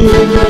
you.